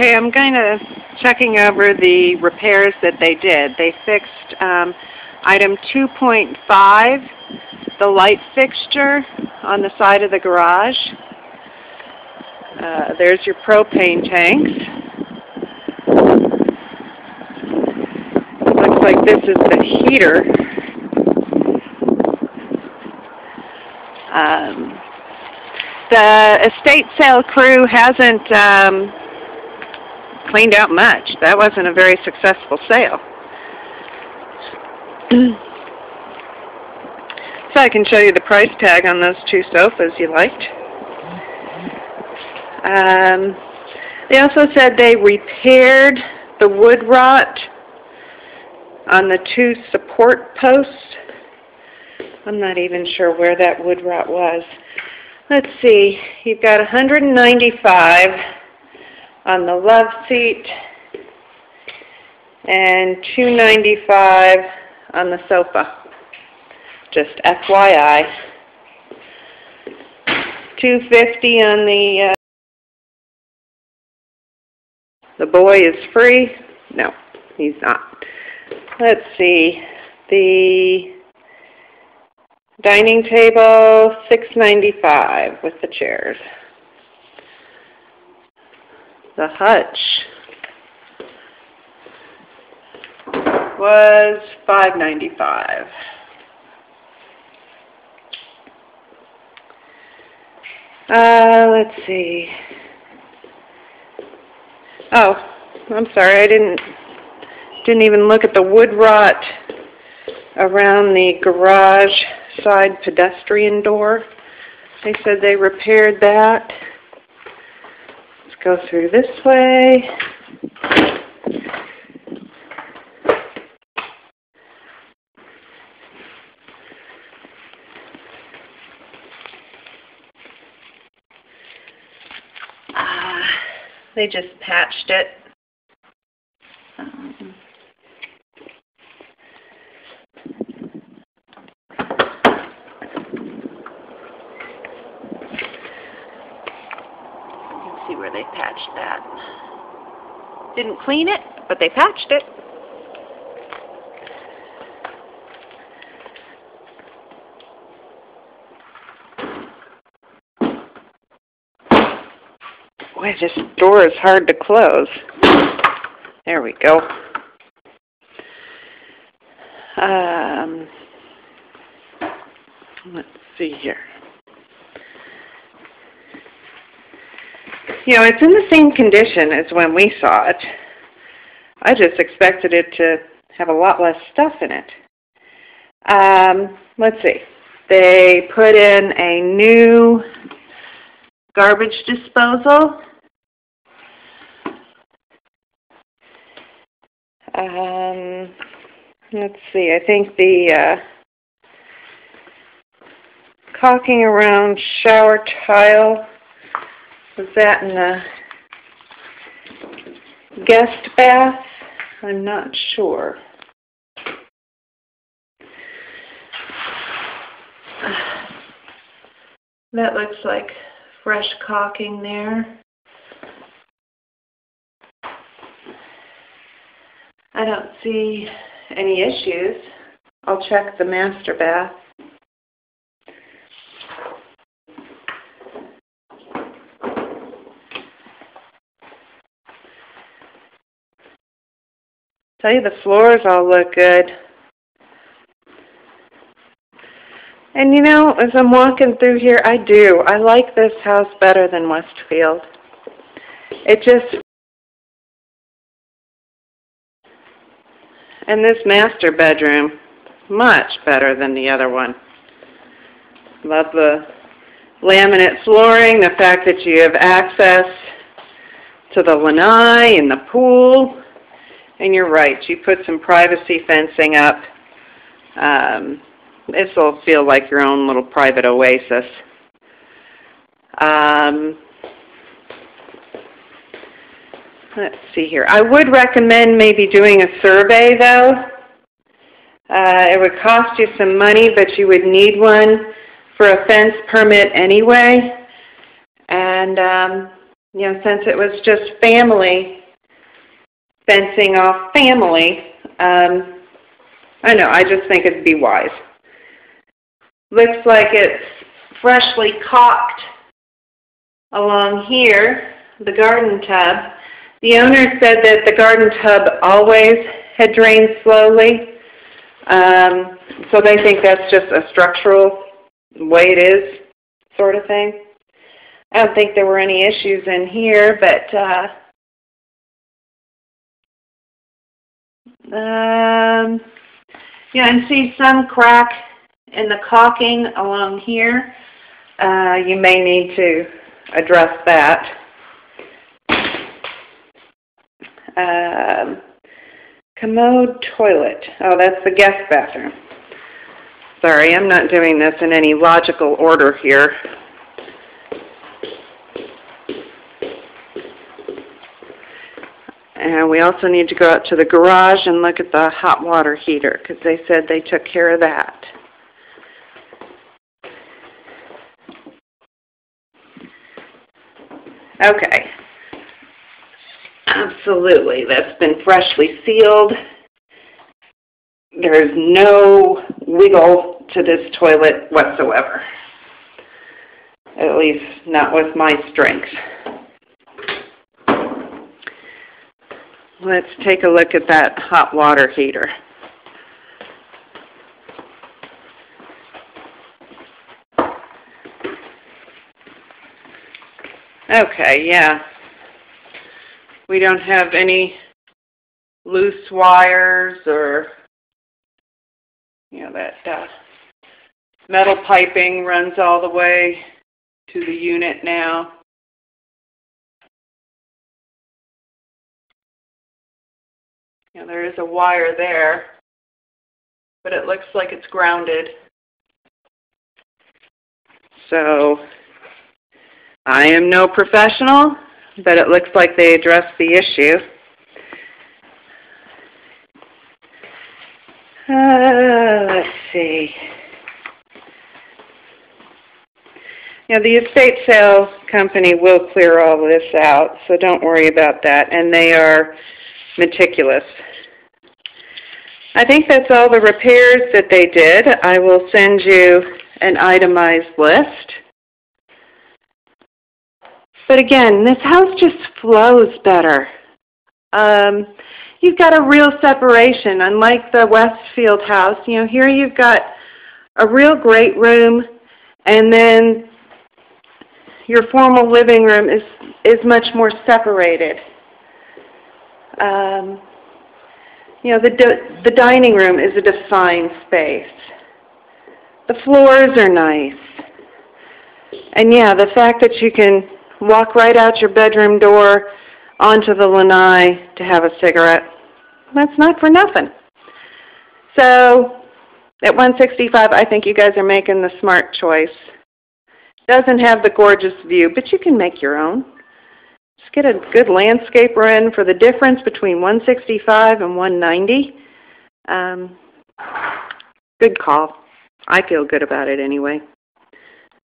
Okay, I'm kind of checking over the repairs that they did. They fixed um, item 2.5, the light fixture on the side of the garage. Uh, there's your propane tanks. Looks like this is the heater. Um, the estate sale crew hasn't um, cleaned out much. That wasn't a very successful sale. so I can show you the price tag on those two sofas you liked. Um, they also said they repaired the wood rot on the two support posts. I'm not even sure where that wood rot was. Let's see, you've got 195 on the love seat and 295 on the sofa. Just FYI. 250 on the uh, the boy is free. No, he's not. Let's see. The dining table 695 with the chairs the hutch was five ninety five. Uh, let's see. Oh, I'm sorry, I didn't didn't even look at the wood rot around the garage side pedestrian door. They said they repaired that go through this way. Uh, they just patched it. Um, see where they patched that. Didn't clean it, but they patched it. Boy, this door is hard to close. There we go. Um, let's see here. You know, it's in the same condition as when we saw it. I just expected it to have a lot less stuff in it. Um, let's see. They put in a new garbage disposal. Um, let's see. I think the uh, caulking around shower tile was that in the guest bath? I'm not sure. That looks like fresh caulking there. I don't see any issues. I'll check the master bath. Tell you the floors all look good. And you know, as I'm walking through here, I do. I like this house better than Westfield. It just, and this master bedroom, much better than the other one. Love the laminate flooring, the fact that you have access to the lanai and the pool. And you're right, you put some privacy fencing up. Um, this will feel like your own little private oasis. Um, let's see here. I would recommend maybe doing a survey though. Uh, it would cost you some money, but you would need one for a fence permit anyway. And um, you know, since it was just family, fencing off family, um, I know, I just think it'd be wise. Looks like it's freshly caulked along here, the garden tub. The owner said that the garden tub always had drained slowly, um, so they think that's just a structural way it is sort of thing. I don't think there were any issues in here, but uh, um, yeah, and see some crack in the caulking along here. Uh, you may need to address that. Um, commode toilet. Oh, that's the guest bathroom. Sorry, I'm not doing this in any logical order here. And we also need to go out to the garage and look at the hot water heater because they said they took care of that. Okay. Absolutely. That's been freshly sealed. There's no wiggle to this toilet whatsoever. At least not with my strength. Let's take a look at that hot water heater. Okay, yeah. We don't have any loose wires or, you know, that uh, metal piping runs all the way to the unit now. You know, there is a wire there, but it looks like it's grounded. So I am no professional, but it looks like they addressed the issue. Uh, let's see. Now the estate sale company will clear all this out, so don't worry about that. And they are meticulous. I think that's all the repairs that they did. I will send you an itemized list. But again, this house just flows better. Um, you've got a real separation, unlike the Westfield house. You know, here you've got a real great room, and then your formal living room is, is much more separated. Um, you know, the, the dining room is a defined space. The floors are nice. And yeah, the fact that you can walk right out your bedroom door onto the lanai to have a cigarette, that's not for nothing. So at 165, I think you guys are making the smart choice. Doesn't have the gorgeous view, but you can make your own. Just get a good landscaper in for the difference between 165 and 190. Um, good call. I feel good about it anyway.